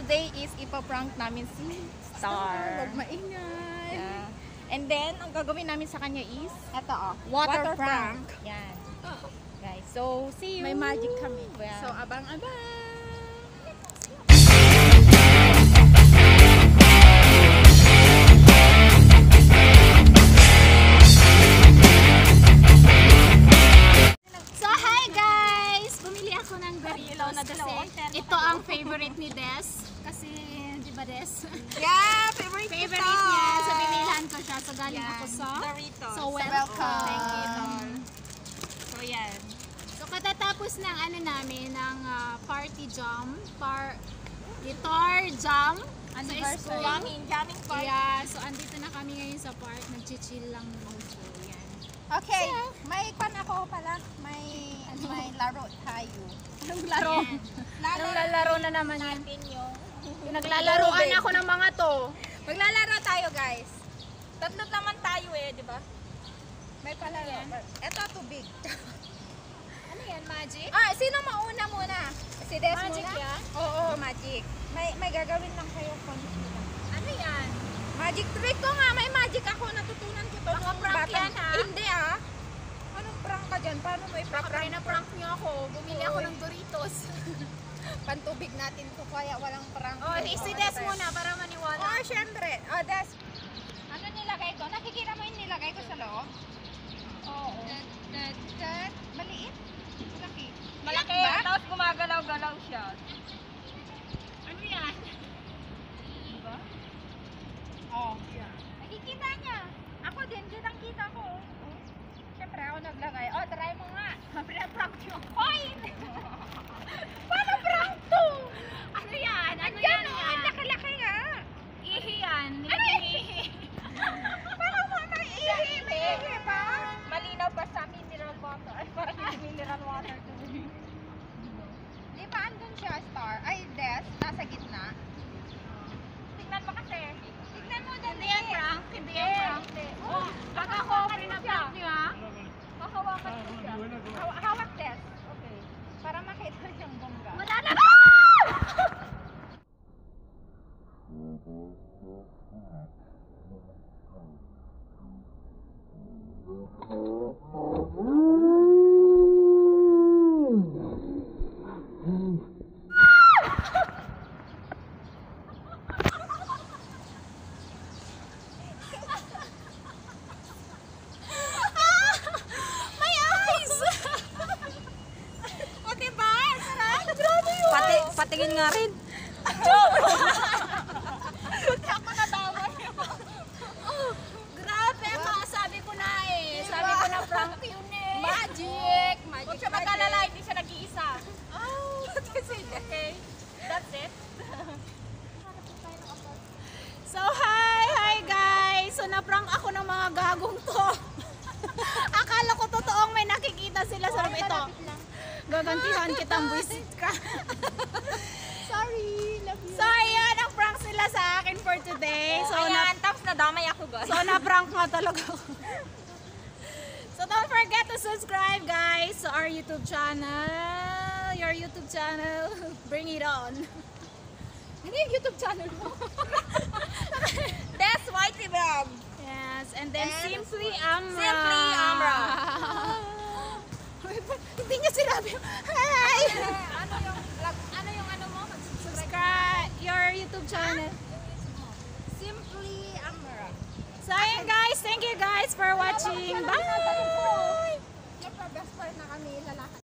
today is ipaprank namin si Star. Huwag maingay. Yeah. And then, ang gagawin namin sa kanya is Ito oh. water, Water prank. prank. Yan. Guys, so see you. May magic kami. Yeah. So, abang-abang. Ito ang favorite ni Des. Kasi, di ba Des? Yeah, favorite, favorite niya. So, binilan ko siya. So, galing ako sa... Doritos. So, welcome. Thank you, So, yan. So, katatapos ng ano namin, ng ah, party jam, par guitar jam sa school. Jamming, jamming part. Yeah, so andito na kami ngayon sa park, nag-chill lang po. Yan. Okay, may pan ako pala. May, may laro tayo. Anong laro? Laro. lalaro na naman yan? yung... Naglalaroan ako ng mga to. Maglalaro tayo, guys. Tatlo naman tayo eh, di ba? May palaro. Ito, tubig. Ano yan, magic? Ah, sino mauna muna? Si Des Magic muna? yan? Oo, magic. May, may gagawin lang kayo konti lang. Ano yan? Magic trick ko nga, may magic ako. Natutunan ko to. Nung prank yan, ha? Hindi ah. Anong prank ka dyan? Paano mo ipaprank? na prank niyo ako. Pantubig natin to kaya walang prank. oh, si si Des muna para maniwala. Oh, syempre. Oh, Des. Ano nilagay ko? Nakikita mo yung nilagay ko sa loob? Oo. That, that, maliit? Malaki? Malaki. Ba? Tapos gumagalaw-galaw siya. Ano yan? Diba? Oh. Nakikita niya. Ako din, din ang kita ko. Oh. Siyempre, ako naglagay. Oh, try mo nga. Pinaprank yung coin. Paano prank to? Ano yan? Ano Yan, yan? oh, yan? nakalaki nga. Ihi yan. Ano Nilagay ihi. Paano mo may ihi? May ihi ba? Malinaw ba sa mineral water? Ay, parang hindi mineral water to. Di ba andun siya, Star? Ay, Des, nasa gitna. Tingnan mo kasi. Tignan mo dyan Hindi yan prank. Hindi yan prank. Oh, baka ako pinaprank niyo ha? Hahawakan ko siya. Haw- hawak, Des. Okay. Para makita yung bongga. Wala na! My eyes! O, diba? Sarap. Grabe yun. Pati, patingin nga rin. Grabe, mga sabi ko na eh. Sabi ko na prank yun eh. Magic. Magic. Huwag siya mag-alala, hindi siya nag-iisa. Oh, Okay. That's it. So, hi! Hi, guys! So, na-prank ako ng mga gagong to. Akala ko totoong may nakikita sila sa room ito. Gagantihan kitang buisit ka. Sorry. Love you. So, ayan ang prank sila sa akin for today. So, na, Ayan, tapos nadamay ako guys. so na-prank nga talaga ako. So, don't forget to subscribe, guys, to our YouTube channel. Your YouTube channel. Bring it on. Ano yung YouTube channel mo? That's Whitey Vlog. Yes, and then And Simply Amra. Simply Amra love you. Hi! Ano, ano yung ano yung ano mo? Subscribe your YouTube channel. Ah, Simply Amara. So ayun guys, thank you guys for watching. Bye! Best friend na kami lalaki.